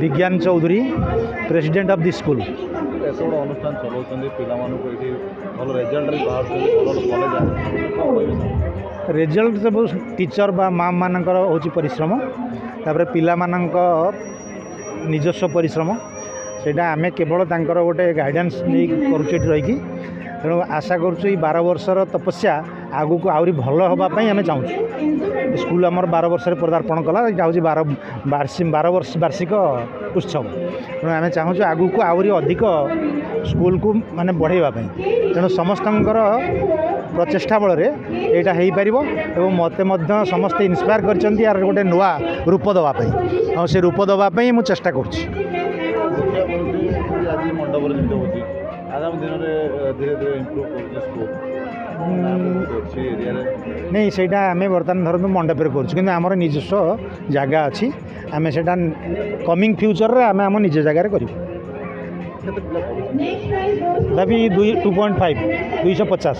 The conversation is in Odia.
Bigyan Chaudhuri president of the school ଏତେ ବଡ଼ ଅନୁଷ୍ଠାନ ଚଲାଉଛନ୍ତି ପିଲାମାନଙ୍କୁ ଏଇଠି ଭଲ ରେଜଲ୍ଟରେ ବାହାରୁଛନ୍ତି ଭଲ କଲେଜ ଆସୁଛନ୍ତି କ'ଣ କହିବେ ସାର୍ ରେଜଲ୍ଟ ସବୁ ଟିଚର ବା ମା ମାନଙ୍କର ହେଉଛି ପରିଶ୍ରମ। ତାପରେ ପିଲାମାନଙ୍କ ନିଜସ୍ୱ ପରିଶ୍ରମ। ସେଇଟା ଆମେ କେବଳ ତାଙ୍କର ଗୋଟେ ଗାଇଡ଼ାନ୍ସ ନେଇ କରୁଛୁ ଏଠି ରହିକି। ତେଣୁ ଆଶା କରୁଛୁ ଏଇ ବାର ବର୍ଷର ତପସ୍ୟା ଆଗକୁ ଆହୁରି ଭଲ ହେବା ପାଇଁ ଆମେ ଚାହୁଁଛୁ। ସ୍କୁଲ ଆମର ବାର ବର୍ଷରେ ପଦାର୍ପଣ କଲା ଏଇଟା ହେଉଛି ବାର ବାର୍ଷି ବାର ବର୍ଷ ବାର୍ଷିକ ଉତ୍ସବ। ତେଣୁ ଆମେ ଚାହୁଁଛୁ ଆଗକୁ ଆହୁରି ଅଧିକ ସ୍କୁଲକୁ ମାନେ ବଢ଼େଇବା ପାଇଁ। ତେଣୁ ସମସ୍ତଙ୍କର ପ୍ରଚେଷ୍ଟା ବଳରେ ଏଇଟା ହେଇପାରିବ ଏବଂ ମୋତେ ମଧ୍ୟ ସମସ୍ତେ ଇନ୍ସପାୟାର କରିଛନ୍ତି ଆର ଗୋଟେ ନୂଆ ରୂପ ଦେବା ପାଇଁ। ଆଉ ସେ ରୂପ ଦେବା ପାଇଁ ମୁଁ ଚେଷ୍ଟା କରୁଛି। ଆଗାମୀ ଦିନରେ ଧୀରେ ଧୀରେ ଇମ୍ପ୍ରୁଭ୍ କରୁଛି ସ୍କୁଲ ନାଇଁ ସେଇଟା ଆମେ ବର୍ତ୍ତମାନ ଧରନ୍ତୁ ମଣ୍ଡପରେ କରୁଛୁ କିନ୍ତୁ ଆମର ନିଜସ୍ୱ ଜାଗା ଅଛି ଆମେ ସେଇଟା କମିଂ ଫ୍ୟୁଚରରେ ଆମେ ଆମ ନିଜ ଜାଗାରେ କରିବୁ କେତେ ପିଲା ପଢ଼ୁଛନ୍ତି ତଥାପି ଦୁଇ ଟୁ ପଏଣ୍ଟ ଫାଇଭ୍ ଦୁଇଶହ ପଚାଶ